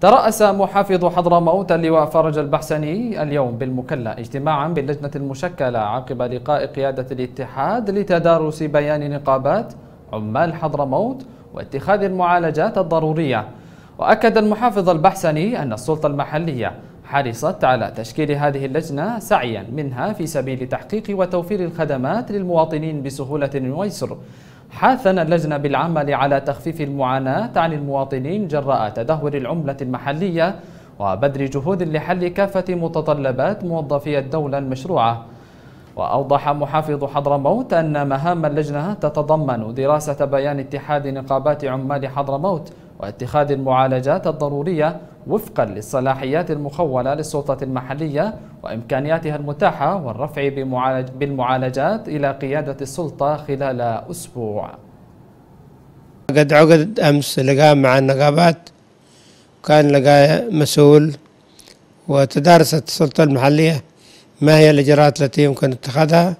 ترأس محافظ حضرموت اللواء فرج البحسني اليوم بالمكلا اجتماعا باللجنة المشكلة عقب لقاء قيادة الاتحاد لتدارس بيان نقابات عمال حضرموت واتخاذ المعالجات الضرورية. وأكد المحافظ البحسني أن السلطة المحلية حرصت على تشكيل هذه اللجنة سعيا منها في سبيل تحقيق وتوفير الخدمات للمواطنين بسهولة ويسر. حاثنا اللجنة بالعمل على تخفيف المعاناة عن المواطنين جراء تدهور العملة المحلية وبذل جهود لحل كافة متطلبات موظفي الدولة المشروعة. وأوضح محافظ حضرموت أن مهام اللجنة تتضمن دراسة بيان اتحاد نقابات عمال حضرموت واتخاذ المعالجات الضرورية وفقا للصلاحيات المخولة للسلطة المحلية وإمكانياتها المتاحة والرفع بالمعالجات إلى قيادة السلطة خلال أسبوع. قد عقد أمس لقاء مع النقابات كان لقاء مسؤول وتدارست السلطة المحلية ما هي الإجراءات التي يمكن اتخاذها.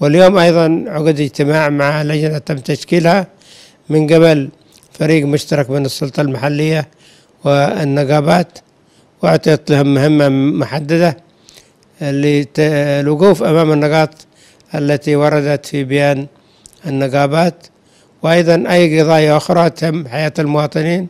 واليوم أيضا عقد اجتماع مع لجنة تم تشكيلها من قبل فريق مشترك بين السلطة المحلية والنقابات وأعطيت لهم مهمة محددة للوقوف أمام النقاط التي وردت في بيان النقابات. وأيضا أي قضايا أخرى تهم حياة المواطنين